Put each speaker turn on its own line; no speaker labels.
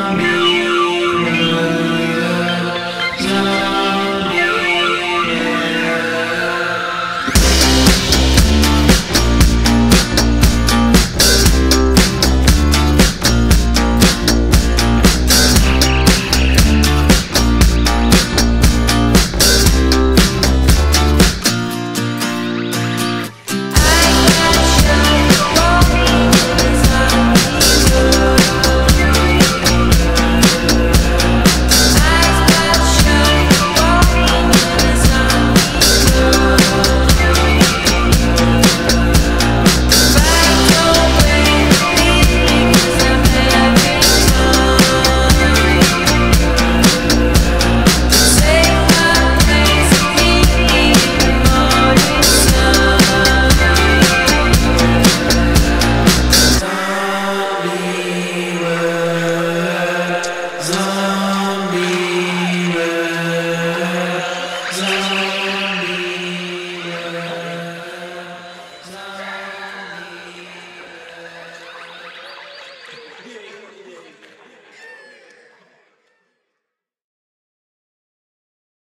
zombie